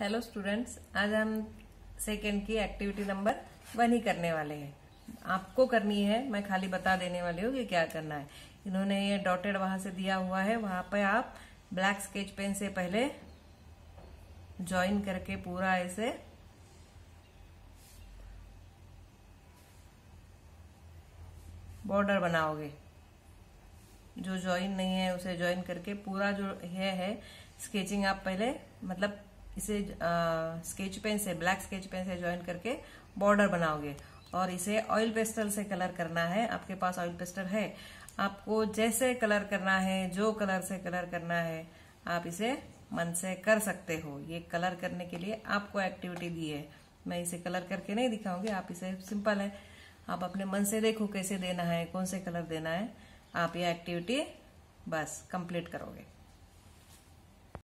Hello students आज हम second की एक्टिविटी नंबर वन ही करने वाले हैं। आपको करनी है, मैं खाली बता देने वाली हूँ कि क्या करना है। इन्होंने ये डॉटेड वहाँ से दिया हुआ है, वहाँ पे आप ब्लैक स्केच पेन से पहले ज्वाइन करके पूरा ऐसे बॉर्डर बनाओगे। जो ज्वाइन नहीं है, उसे ज्वाइन करके पूरा जो है है स्केचिंग आप पहले मतलब इसे स्केच पेन से ब्लैक स्केच पेन से ज्वाइन करके बॉर्डर बनाओगे। और इसे ऑयल पेस्टल से कलर करना है। आपके पास ऑयल पेस्टल है। आपको जैसे कलर करना है, जो कलर से कलर करना है, आप इसे मन से कर सकते हो। ये कलर करने के लिए आपको एक्टिविटी दी है। मैं इसे कलर करके नहीं दिखाऊँगी, आप इसे सिंपल है। आप अपने मन से देखो कैसे देना है, कौन से कलर देना है। आप ये एक्टिविटी बस कंप्लीट करोगे।